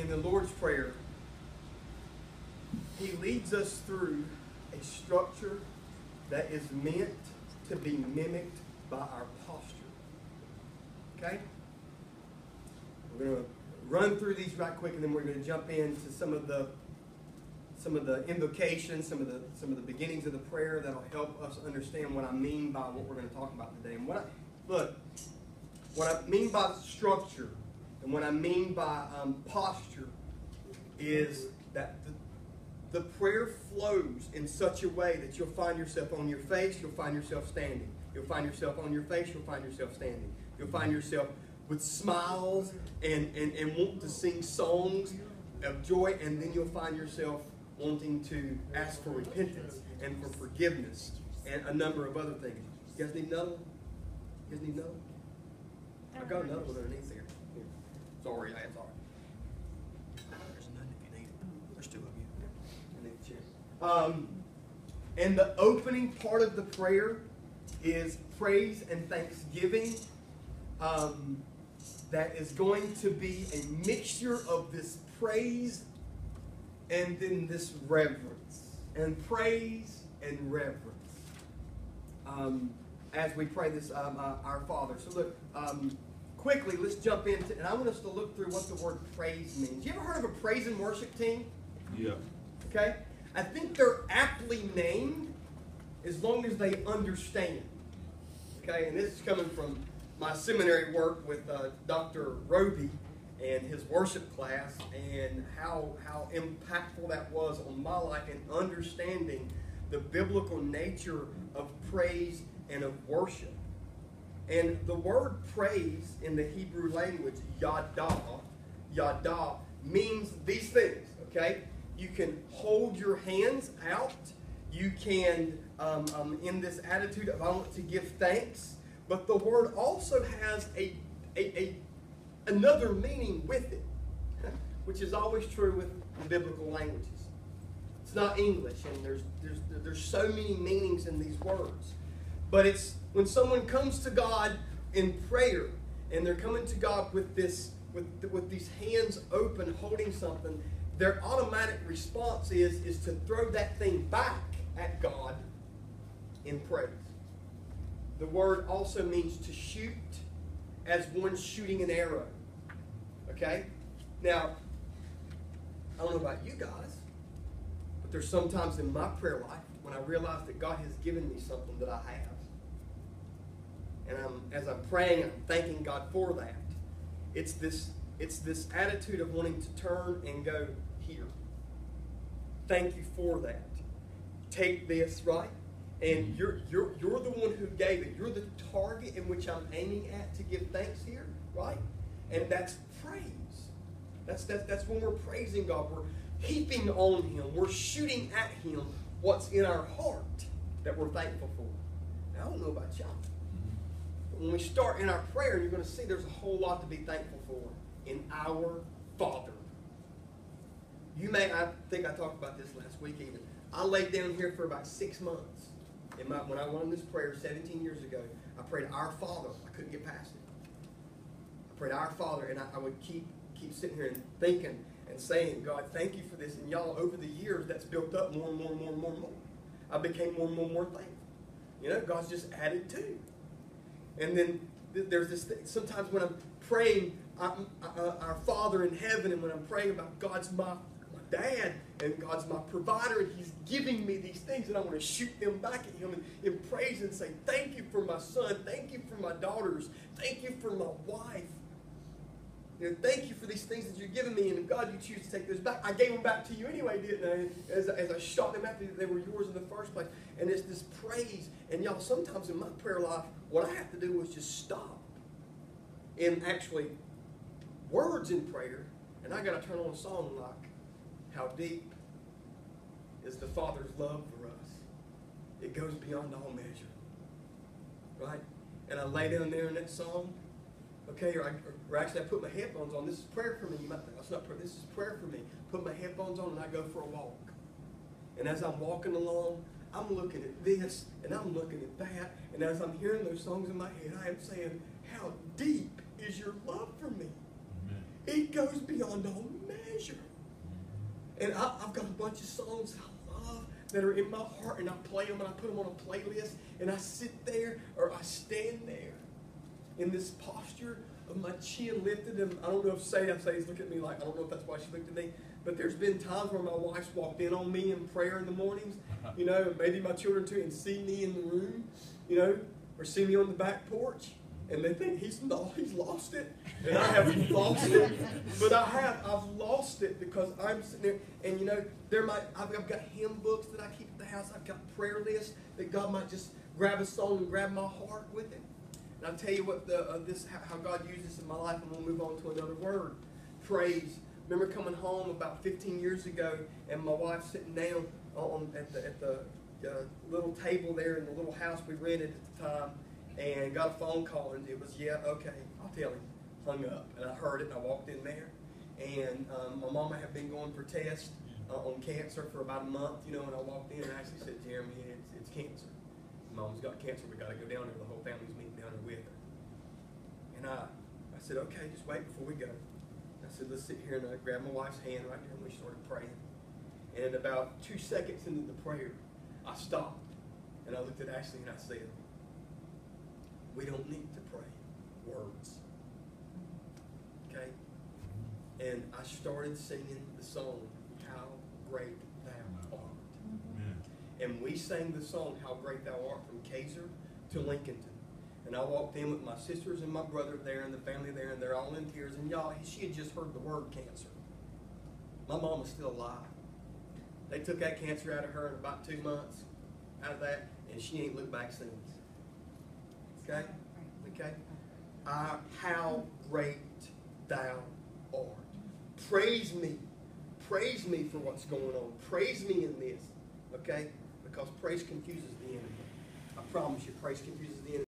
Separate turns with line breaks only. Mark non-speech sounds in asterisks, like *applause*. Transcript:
in the Lord's Prayer, He leads us through a structure that is meant to be mimicked by our posture. Okay? We're going to run through these right quick, and then we're going to jump into some of the some of the invocations, some of the some of the beginnings of the prayer that'll help us understand what I mean by what we're going to talk about today. And what I, look, what I mean by structure and what I mean by um, posture is that the, the prayer flows in such a way that you'll find yourself on your face, you'll find yourself standing. You'll find yourself on your face, you'll find yourself standing. You'll find yourself with smiles and, and, and want to sing songs of joy, and then you'll find yourself wanting to ask for repentance and for forgiveness and a number of other things. You guys need another one? You guys need another one? I got another one underneath there. Here. Sorry, that's all right. There's none if you need it. There's two of you. I need a chair. Um, and the opening part of the prayer is praise and thanksgiving. Um, that is going to be a mixture of this praise and then this reverence. And praise and reverence. Um, as we pray this, um, uh, our Father. So look, um, quickly, let's jump into, and I want us to look through what the word praise means. You ever heard of a praise and worship team?
Yeah.
Okay? I think they're aptly named as long as they understand. Okay? And this is coming from my seminary work with uh, Dr. Roby and his worship class and how, how impactful that was on my life in understanding the biblical nature of praise and of worship. And the word praise in the Hebrew language, yada, yada, means these things, okay? You can hold your hands out. You can, um, um, in this attitude of I want to give thanks. But the word also has a, a, a another meaning with it, *laughs* which is always true with biblical languages. It's not English, and there's, there's, there's so many meanings in these words. But it's when someone comes to God in prayer, and they're coming to God with this, with, with these hands open, holding something, their automatic response is, is to throw that thing back at God in praise. The word also means to shoot as one shooting an arrow. Okay? Now, I don't know about you guys, but there's sometimes in my prayer life when I realize that God has given me something that I have. And I'm, as I'm praying, I'm thanking God for that. It's this, it's this attitude of wanting to turn and go here. Thank you for that. Take this, right? And mm-hmm. you're, you're, you're the one who gave it. You're the target in which I'm aiming at to give thanks here, right? And that's praise. That's, that's, that's when we're praising God. We're heaping on Him. We're shooting at Him what's in our heart that we're thankful for. Now, I don't know about y'all. When we start in our prayer, you're going to see there's a whole lot to be thankful for in our Father. You may, I think I talked about this last week even. I laid down here for about six months. In my, when I learned this prayer 17 years ago, I prayed Our Father. I couldn't get past it. I prayed Our Father, and I, I would keep keep sitting here and thinking and saying, God, thank you for this. And y'all, over the years, that's built up more and more and more and more and more. I became more and more and more thankful. You know, God's just added to. And then th- there's this thing. Sometimes when I'm praying, I'm, uh, our Father in heaven, and when I'm praying about God's my, my dad, and God's my provider, and He's giving me these things, and I want to shoot them back at Him in, in praise and say, Thank you for my son. Thank you for my daughters. Thank you for my wife. You know, thank you for these things that you've given me, and God, you choose to take those back. I gave them back to you anyway, didn't I? As, as I shot them after they were yours in the first place. And it's this praise. And y'all, sometimes in my prayer life, what I have to do is just stop in actually words in prayer, and I got to turn on a song like, How Deep is the Father's Love for us. It goes beyond all measure. Right? And I lay down there in that song, okay, or, I, or actually I put my headphones on. This is prayer for me. You might think, that's not prayer. This is prayer for me. Put my headphones on and I go for a walk. And as I'm walking along, I'm looking at this and I'm looking at that. And as I'm hearing those songs in my head, I am saying, how deep is your love for me? Amen. It goes beyond all measure. And I, I've got a bunch of songs I love that are in my heart, and I play them and I put them on a playlist, and I sit there or I stand there in this posture of my chin lifted. And I don't know if Sadie, Sadie's looking at me like, I don't know if that's why she looked at me, but there's been times where my wife's walked in on me in prayer in the mornings, you know, maybe my children too, and see me in the room, you know, or see me on the back porch and they think he's not, he's lost it, and I haven't *laughs* lost it, but I have, I've lost it because I'm sitting there, and you know, there might, I've, I've got hymn books that I keep at the house, I've got prayer lists that God might just grab a song and grab my heart with it. And I'll tell you what the, uh, this, how, how God uses this in my life, and we'll move on to another word, praise. Remember coming home about 15 years ago, and my wife sitting down on at the at the uh, little table there in the little house we rented at the time, and got a phone call, and it was, yeah, okay, I'll tell him. Hung up, and I heard it, and I walked in there, and um, my mama had been going for tests uh, on cancer for about a month, you know, and I walked in and I Ashley said, Jeremy, it's, it's cancer. Mom's got cancer, we gotta go down there, the whole family's meeting down there with her. And I, I said, okay, just wait before we go. I said, let's sit here, and uh, I grabbed my wife's hand right there, and we started praying. And about two seconds into the prayer, I stopped, and I looked at Ashley and I said, we don't need to pray words. Okay? And I started singing the song, How Great Thou Art. And we sang the song, How Great Thou Art, from Kaiser to Lincolnton. And I walked in with my sisters and my brother there and the family there, in tears. And y'all, she had just heard the word cancer. My mom was still alive. They took that cancer out of her in about two months, out of that, and she ain't looked back since. Okay? Okay? How great thou art. Praise me. Praise me for what's going on. Praise me in this. Okay? Because praise confuses the enemy. I promise you, praise confuses the enemy.